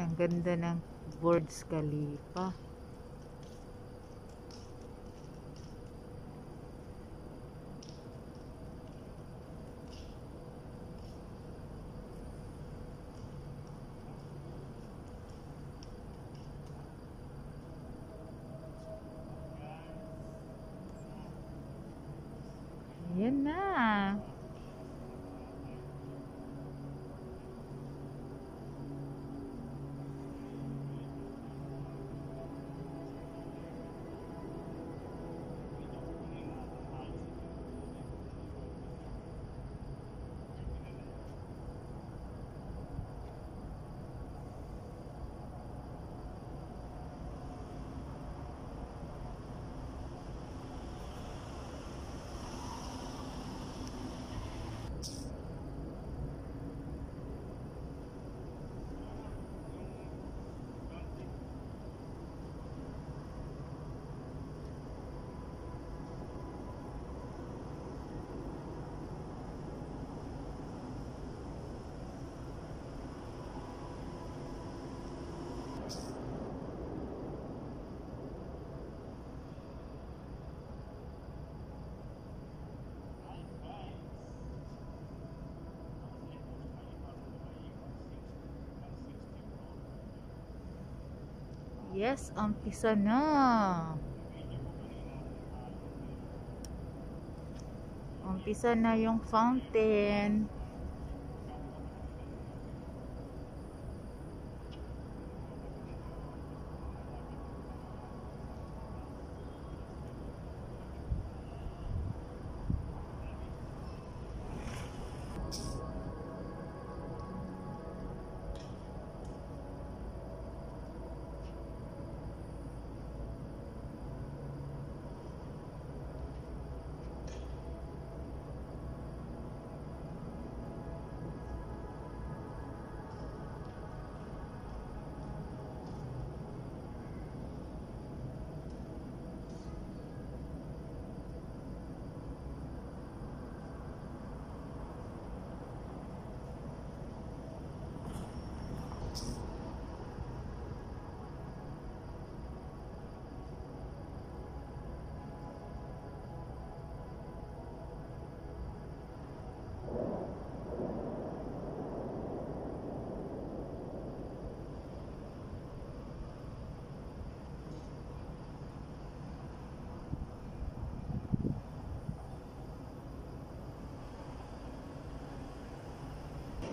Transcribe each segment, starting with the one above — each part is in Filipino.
ang ganda ng Burj Khalifa. Ayan na. Yes, umpisa na. Umpisa na yung fountain.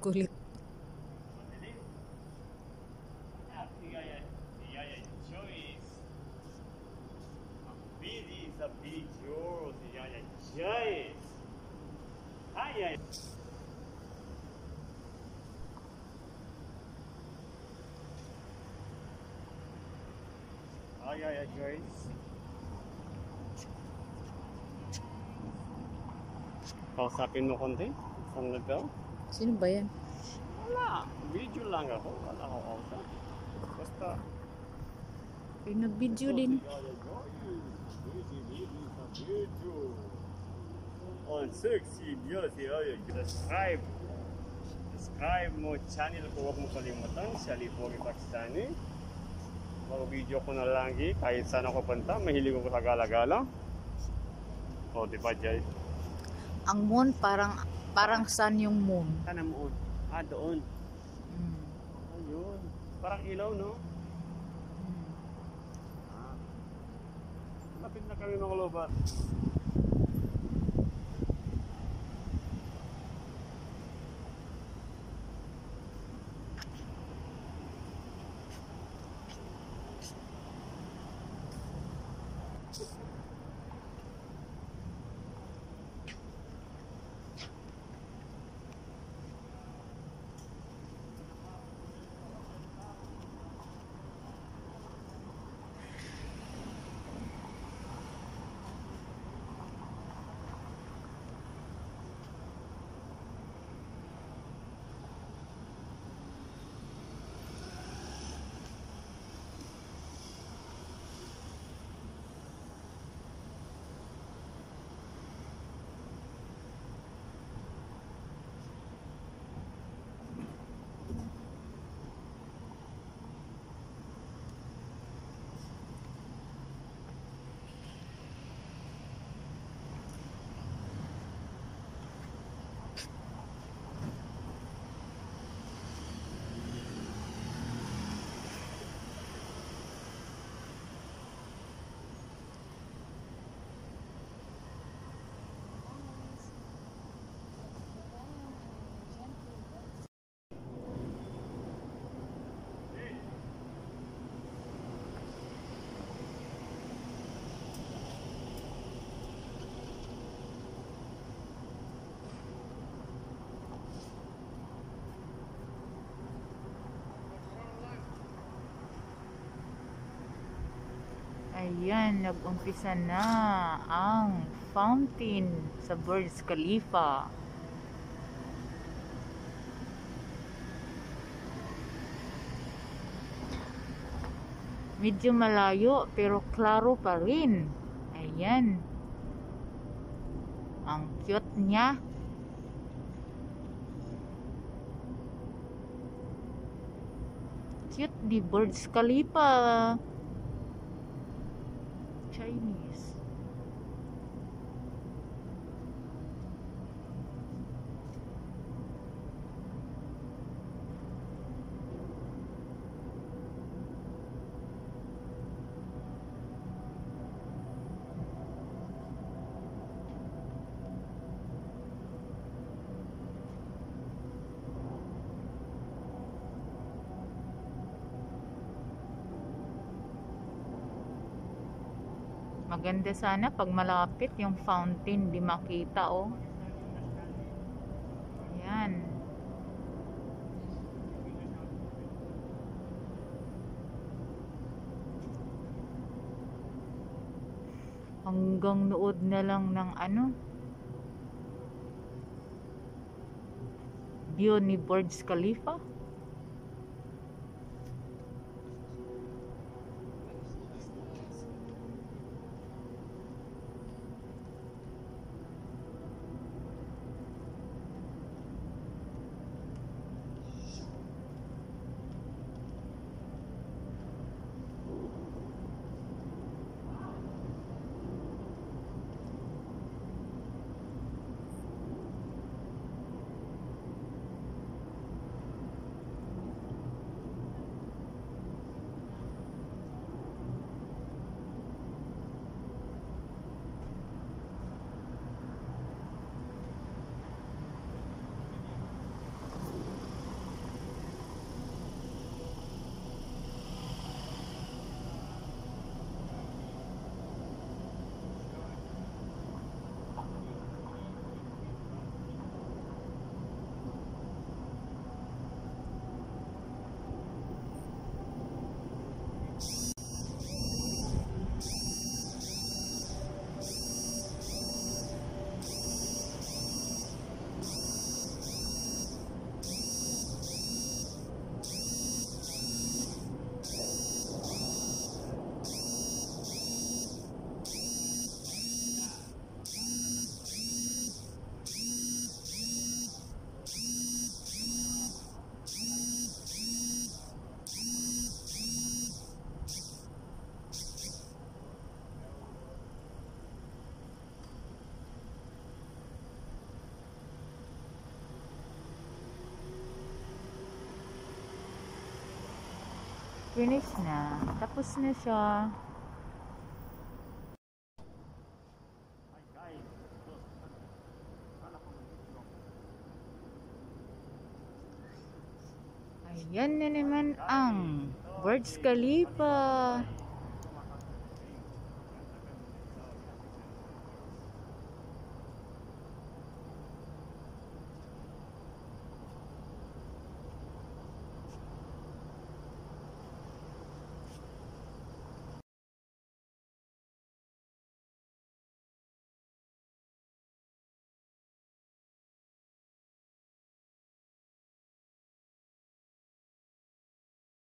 kulit Ay, ayo Joyce. Pausapin mo konti. Saan nag-go? Sino ba yan? Wala. Video lang ako. Wala ako kausap. Basta. Pinag-video din. On sexy beauty oil. Subscribe. Subscribe mo channel ko. Huwag mo kalimutan. Shali Pogi Pakistani. Mga video ko na lagi. Kahit saan ako punta. Mahilig ako sa gala-gala. O, di ba, Jay? Ang moon parang parang sun yung moon. Sana mo. Ah, doon. Mm. Ayun. Parang ilaw, no? Mm. Ah. Lapit na kami mga lobat. Ayan, nag-umpisa na ang fountain sa Burj Khalifa. Medyo malayo pero klaro pa rin. Ayan. Ang cute niya. Cute di Burj Khalifa. Chinese. Maganda sana pag malapit yung fountain, di makita oh. Ayan. Hanggang nood na lang ng ano. View ni Burj Khalifa. Finish na. Tapos na siya. Ayan na naman ang Burj Khalifa.